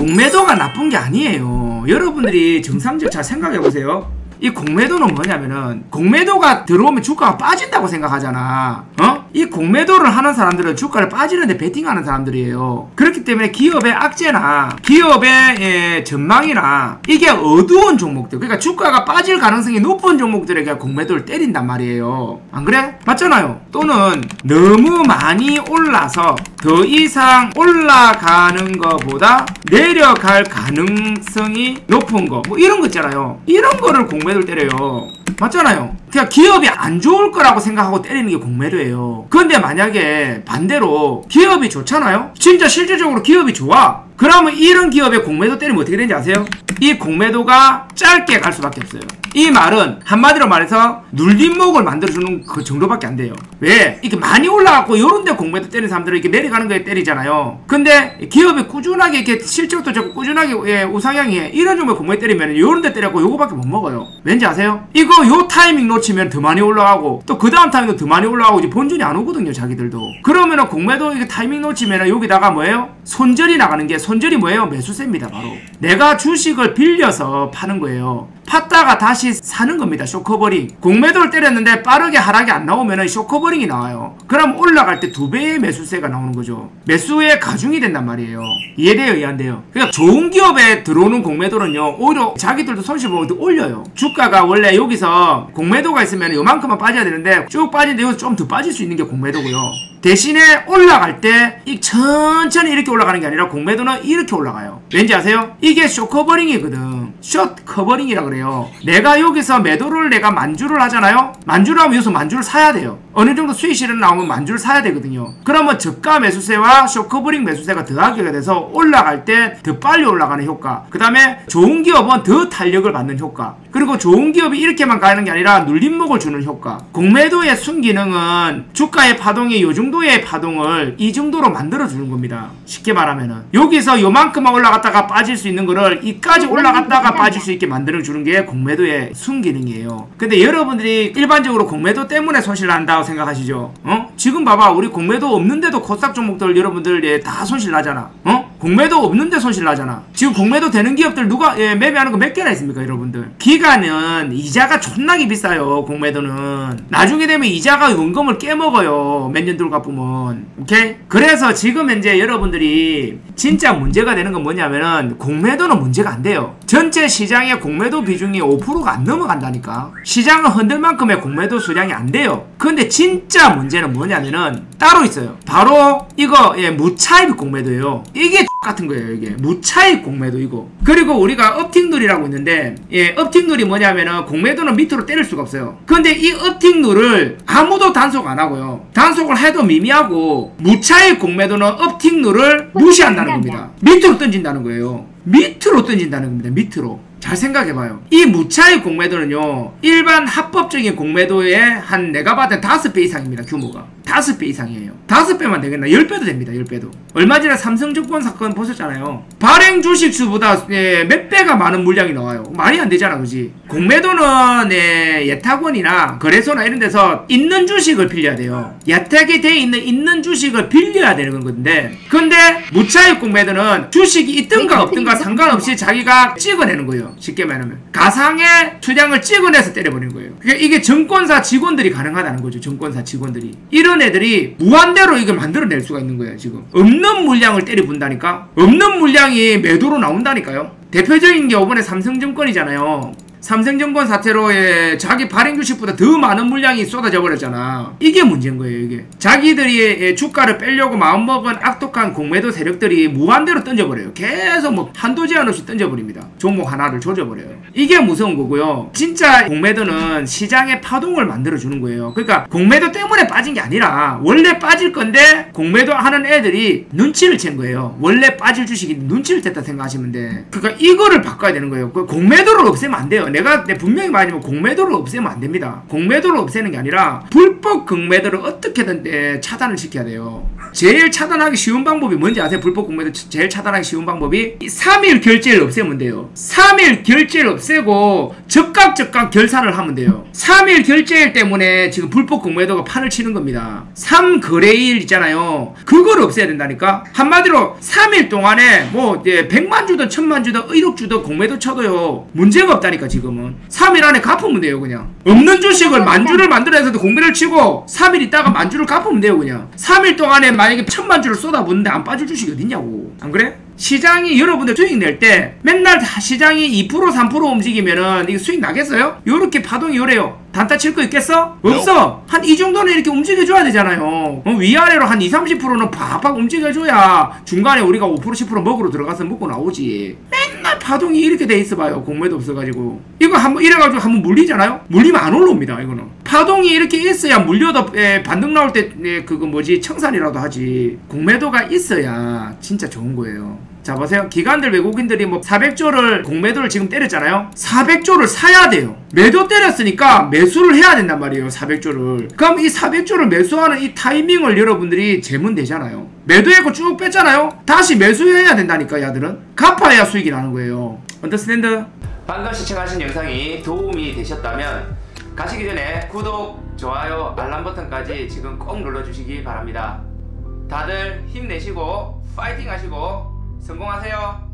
공매도가 나쁜 게 아니에요. 여러분들이 정상적 잘 생각해 보세요. 이 공매도는 뭐냐면은 공매도가 들어오면 주가가 빠진다고 생각하잖아. 어? 이 공매도를 하는 사람들은 주가를 빠지는데 베팅하는 사람들이에요. 그렇기 때문에 기업의 악재나 기업의 예, 전망이나 이게 어두운 종목들, 그러니까 주가가 빠질 가능성이 높은 종목들에게 공매도를 때린단 말이에요. 안 그래? 맞잖아요. 또는 너무 많이 올라서 더 이상 올라가는 것보다 내려갈 가능성이 높은 거, 뭐 이런 거 있잖아요. 이런 거를 공매도를 때려요. 맞잖아요. 그냥 기업이 안 좋을 거라고 생각하고 때리는 게 공매도예요. 그런데 만약에 반대로 기업이 좋잖아요? 진짜 실질적으로 기업이 좋아. 그러면 이런 기업에 공매도 때리면 어떻게 되는지 아세요? 이 공매도가 짧게 갈 수밖에 없어요. 이 말은 한마디로 말해서 눌림목을 만들어주는 그 정도밖에 안 돼요. 왜? 이렇게 많이 올라갔고 요런데 공매도 때리는 사람들은 이렇게 내려가는 거에 때리잖아요. 근데 기업이 꾸준하게 이렇게 실적도 좋고 꾸준하게 예, 우상향이 이런 정도 공매 때리면 요런데 때렸고 요거밖에 못 먹어요. 왠지 아세요? 이거 요 타이밍 놓치면 더 많이 올라가고 또 그 다음 타이밍도 더 많이 올라가고 이제 본전이 안 오거든요 자기들도. 그러면은 공매도 이게 타이밍 놓치면은 여기다가 뭐예요? 손절이 나가는 게 손 절이 뭐예요? 매수세입니다 바로. 내가 주식을 빌려서 파는 거예요. 팠다가 다시 사는 겁니다. short covering. 공매도를 때렸는데 빠르게 하락이 안 나오면 short covering이 나와요. 그럼 올라갈 때 두 배의 매수세가 나오는 거죠. 매수의 가중이 된단 말이에요. 이해돼요? 이해 안 돼요? 그러니까 좋은 기업에 들어오는 공매도는요. 오히려 자기들도 손실 보고 올려요. 주가가 원래 여기서 공매도가 있으면 요만큼만 빠져야 되는데 쭉 빠진데 여기서 좀 더 빠질 수 있는 게 공매도고요. 대신에 올라갈 때 이 천천히 이렇게 올라가는 게 아니라 공매도는 이렇게 올라가요. 왠지 아세요? 이게 short covering이거든. short covering이라 그래요. 내가 여기서 매도를 내가 만주를 하잖아요. 만주를 하면 여기서 만주를 사야 돼요. 어느 정도 수익 실현 나오면 만주를 사야 되거든요. 그러면 저가 매수세와 short covering 매수세가 더하기가 돼서 올라갈 때 더 빨리 올라가는 효과. 그 다음에 좋은 기업은 더 탄력을 받는 효과. 그리고 좋은 기업이 이렇게만 가는 게 아니라 눌림목을 주는 효과. 공매도의 순기능은 주가의 파동이 요 정도의 파동을 이 정도로 만들어 주는 겁니다. 쉽게 말하면은 여기서 요만큼만 올라갔다가 빠질 수 있는 거를 이까지 올라갔다가 빠질 수 있게 만들어 주는 게 공매도의 순기능이에요. 근데 여러분들이 일반적으로 공매도 때문에 손실 난다 고 생각하시죠? 어? 지금 봐봐 우리 공매도 없는데도 코스닥 종목들 여러분들 예, 다 손실 나잖아. 어? 공매도 없는데 손실 나잖아. 지금 공매도 되는 기업들 누가 예, 매매하는 거 몇 개나 있습니까, 여러분들? 기간은 이자가 존나게 비싸요. 공매도는 나중에 되면 이자가 원금을 깨먹어요. 몇 년 들고 보면 오케이? 그래서 지금 현재 여러분들이 진짜 문제가 되는 건 뭐냐면은 공매도는 문제가 안 돼요. 전체 시장의 공매도 비중이 5%가 안 넘어간다니까. 시장을 흔들 만큼의 공매도 수량이 안 돼요. 근데 진짜 문제는 뭐냐면은 따로 있어요. 바로 이거 예, 무차입 공매도예요. 이게 같은 거예요 이게. 무차입 공매도 이거. 그리고 우리가 uptick rule이라고 있는데 예 uptick rule이 뭐냐면은 공매도는 밑으로 때릴 수가 없어요. 근데 이 uptick rule을 아무도 단속 안 하고요. 단속을 해도 미미하고 무차입 공매도는 uptick rule을 무시한다는 겁니다. 밑으로 던진다는 거예요. 밑으로 던진다는 겁니다 밑으로 잘 생각해봐요. 이 무차입 공매도는요, 일반 합법적인 공매도의 한 내가 봤을 때 다섯 배 이상입니다, 규모가. 다섯 배 이상이에요. 다섯 배만 되겠나? 열 배도 됩니다, 열 배도. 얼마 전에 삼성증권 사건 보셨잖아요. 발행 주식 수보다 예, 몇 배가 많은 물량이 나와요. 말이 안 되잖아, 그지? 공매도는 예, 예탁원이나 거래소나 이런 데서 있는 주식을 빌려야 돼요. 예탁이 돼 있는 있는 주식을 빌려야 되는 건데, 근데 무차익 공매도는 주식이 있든가 없든가 상관없이 자기가 찍어내는 거예요. 쉽게 말하면 가상의 수량을 찍어내서 때려버리는 거예요. 그러니까 이게 증권사 직원들이 가능하다는 거죠. 증권사 직원들이 이런 애들이 무한대로 이걸 만들어낼 수가 있는 거예요. 지금 없는 물량을 때려본다니까 없는 물량이 매도로 나온다니까요. 대표적인 게 이번에 삼성증권이잖아요. 삼성증권 사태로 예, 자기 발행 주식보다 더 많은 물량이 쏟아져 버렸잖아. 이게 문제인 거예요, 이게. 자기들이 예, 주가를 빼려고 마음먹은 악독한 공매도 세력들이 무한대로 던져버려요. 계속 뭐 한도 제한 없이 던져버립니다. 종목 하나를 조져버려요. 이게 무서운 거고요. 진짜 공매도는 시장의 파동을 만들어주는 거예요. 그러니까 공매도 때문에 빠진 게 아니라 원래 빠질 건데 공매도 하는 애들이 눈치를 챈 거예요. 원래 빠질 주식이 눈치를 챘다 생각하시면 돼. 그러니까 이거를 바꿔야 되는 거예요. 그 공매도를 없애면 안 돼요. 내가 내 분명히 말하지만 공매도를 없애면 안 됩니다. 공매도를 없애는 게 아니라 불법 공매도를 어떻게든 에, 차단을 시켜야 돼요. 제일 차단하기 쉬운 방법이 뭔지 아세요? 불법 공매도 치- 제일 차단하기 쉬운 방법이 이 3일 결제를 없애면 돼요. 3일 결제를 없애고 적각 적각 결산을 하면 돼요. 3일 결제일 때문에 지금 불법 공매도가 판을 치는 겁니다. 3거래일 있잖아요. 그걸 없애야 된다니까. 한마디로 3일 동안에 뭐 이제 100만 주든 1000만 주든 1억 주든 공매도 쳐도요. 문제가 없다니까 지금 은. 3일 안에 갚으면 돼요 그냥. 없는 주식을 만주를 만들어서도 공매를 치고 3일 있다가 만주를 갚으면 돼요 그냥. 3일 동안에 만약에 1000만 주를 쏟아붓는데 안 빠질 주식이 어딨냐고. 안 그래? 시장이 여러분들 수익 낼 때 맨날 다 시장이 2% 3% 움직이면은 이게 수익 나겠어요? 요렇게 파동이 요래요. 단타 칠 거 있겠어? 없어. 한 이 정도는 이렇게 움직여줘야 되잖아요. 어, 위아래로 한 2, 30%는 팍팍 움직여줘야 중간에 우리가 5% 10% 먹으러 들어가서 먹고 나오지. 맨 날 파동이 이렇게 돼 있어 봐요. 공매도 없어가지고. 이거 한번 이래가지고 한번 물리잖아요? 물리면 안 올라옵니다. 이거는. 파동이 이렇게 있어야 물려도 에, 반등 나올 때 에, 그거 뭐지 청산이라도 하지. 공매도가 있어야 진짜 좋은 거예요. 자 보세요. 기관들 외국인들이 뭐 400조를 공매도를 지금 때렸잖아요. 400조를 사야 돼요. 매도 때렸으니까 매수를 해야 된단 말이에요 400조를. 그럼 이 400조를 매수하는 이 타이밍을 여러분들이 재면 되잖아요. 매도했고 쭉 뺐잖아요. 다시 매수해야 된다니까 야들은. 갚아야 수익이 나는 거예요. 언더스탠드? 방금 시청하신 영상이 도움이 되셨다면 가시기 전에 구독, 좋아요, 알람 버튼까지 지금 꼭 눌러주시기 바랍니다. 다들 힘내시고 파이팅 하시고 성공하세요.